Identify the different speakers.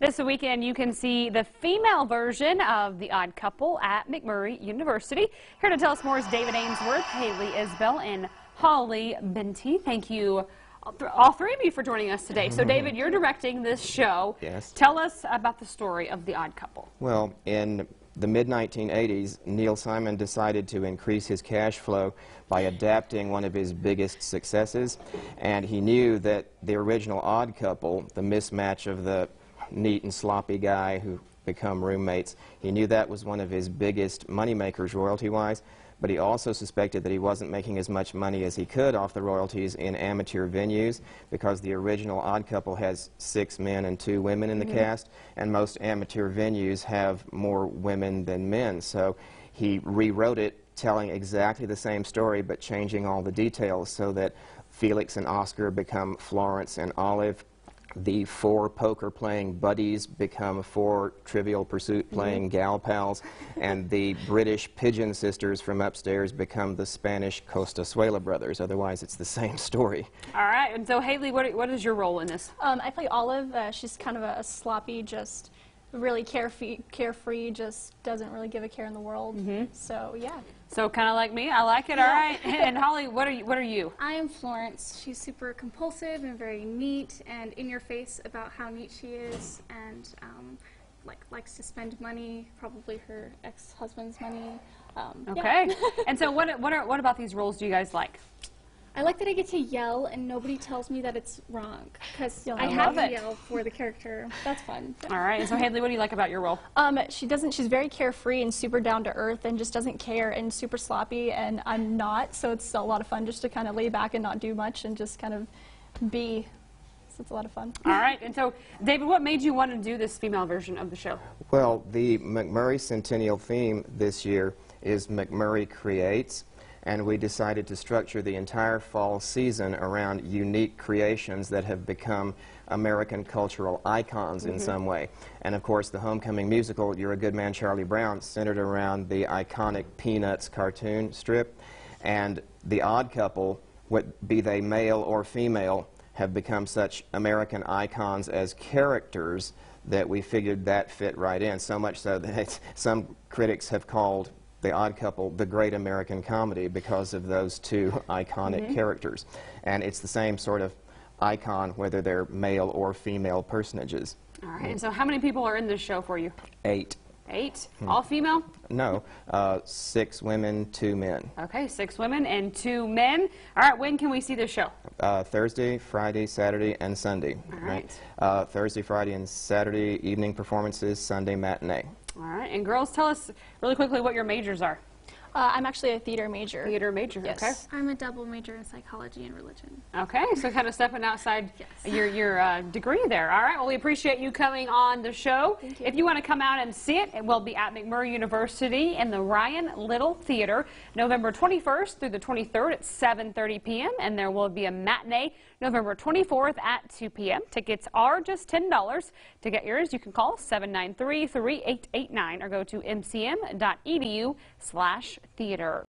Speaker 1: This weekend, you can see the female version of The Odd Couple at McMurry University. Here to tell us more is David Ainsworth, Haley Isbell, and Holly Benty. Thank you, all three of you, for joining us today. So, David, you're directing this show.
Speaker 2: Yes.
Speaker 1: Tell us about the story of The Odd Couple.
Speaker 2: Well, in the mid-1980s, Neil Simon decided to increase his cash flow by adapting one of his biggest successes, and he knew that the original Odd Couple, the mismatch of the neat and sloppy guy who become roommates. He knew that was one of his biggest moneymakers royalty-wise, but he also suspected that he wasn't making as much money as he could off the royalties in amateur venues because the original Odd Couple has six men and two women in the mm -hmm. cast, and most amateur venues have more women than men. So he rewrote it telling exactly the same story but changing all the details so that Felix and Oscar become Florence and Olive, the four poker playing buddies become four trivial pursuit mm-hmm. playing mm -hmm. gal pals, and the British pigeon sisters from upstairs become the Spanish Costazuela brothers. Otherwise, it's the same story.
Speaker 1: All right, and so Haley, what, what is your role in this?
Speaker 3: Um, I play Olive. Uh, she's kind of a, a sloppy, just really carefree, carefree, just doesn't really give a care in the world. Mm -hmm. So yeah.
Speaker 1: So kind of like me, I like it. Yeah. All right. and Holly, what are you? What are you?
Speaker 4: I am Florence. She's super compulsive and very neat and in your face about how neat she is, and um, like likes to spend money, probably her ex-husband's money.
Speaker 1: Um, okay. Yeah. and so, what what are what about these roles do you guys like?
Speaker 4: I like that I get to yell and nobody tells me that it's wrong because I, I have to yell for the character. That's fun.
Speaker 1: All right. So Hadley, what do you like about your role?
Speaker 3: Um, she doesn't. She's very carefree and super down to earth and just doesn't care and super sloppy. And I'm not, so it's a lot of fun just to kind of lay back and not do much and just kind of be. So it's a lot of fun.
Speaker 1: All right. And so, David, what made you want to do this female version of the show?
Speaker 2: Well, the McMurry Centennial theme this year is McMurry Creates and we decided to structure the entire fall season around unique creations that have become American cultural icons mm -hmm. in mm-hmm. some way. And of course, the homecoming musical, You're a Good Man, Charlie Brown, centered around the iconic Peanuts cartoon strip. And the odd couple, what, be they male or female, have become such American icons as characters that we figured that fit right in, so much so that some critics have called the Odd Couple, the great American comedy, because of those two iconic mm -hmm. characters. And it's the same sort of icon, whether they're male or female personages.
Speaker 1: All right. And so, how many people are in this show for you?
Speaker 2: Eight.
Speaker 1: Eight? Hmm. All female?
Speaker 2: No. Uh, six women, two men.
Speaker 1: Okay, six women and two men. All right, when can we see this show?
Speaker 2: Uh, Thursday, Friday, Saturday, and Sunday.
Speaker 1: All right. right?
Speaker 2: Uh, Thursday, Friday, and Saturday evening performances, Sunday matinee.
Speaker 1: All right, and girls, tell us really quickly what your majors are.
Speaker 3: Uh, I'm actually a theater major.
Speaker 1: Theater major,
Speaker 3: yes.
Speaker 1: okay.
Speaker 4: I'm a double major in psychology and religion.
Speaker 1: Okay, so kind of stepping outside yes. your, your uh, degree there. All right, well, we appreciate you coming on the show.
Speaker 3: Thank you.
Speaker 1: If you want to come out and see it, it will be at McMurry University in the Ryan Little Theater, November 21st through the 23rd at 7.30 p.m., and there will be a matinee November 24th at 2 p.m. Tickets are just $10. To get yours, you can call 793-3889 or go to mcm.edu slash theater.